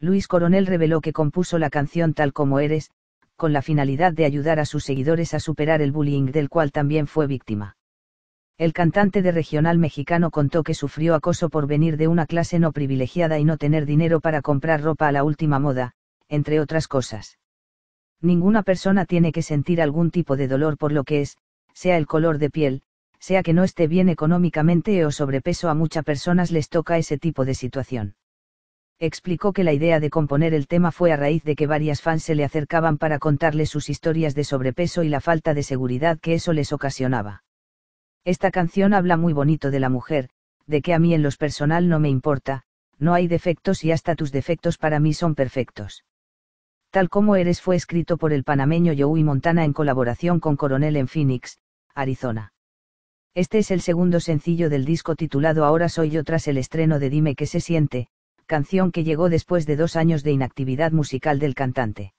Luis Coronel reveló que compuso la canción Tal como eres, con la finalidad de ayudar a sus seguidores a superar el bullying del cual también fue víctima. El cantante de regional mexicano contó que sufrió acoso por venir de una clase no privilegiada y no tener dinero para comprar ropa a la última moda, entre otras cosas. Ninguna persona tiene que sentir algún tipo de dolor por lo que es, sea el color de piel, sea que no esté bien económicamente o sobrepeso a muchas personas les toca ese tipo de situación. Explicó que la idea de componer el tema fue a raíz de que varias fans se le acercaban para contarle sus historias de sobrepeso y la falta de seguridad que eso les ocasionaba. Esta canción habla muy bonito de la mujer, de que a mí en los personal no me importa, no hay defectos y hasta tus defectos para mí son perfectos. Tal como eres fue escrito por el panameño Joey Montana en colaboración con Coronel en Phoenix, Arizona. Este es el segundo sencillo del disco titulado Ahora soy yo tras el estreno de Dime que se siente, canción que llegó después de dos años de inactividad musical del cantante.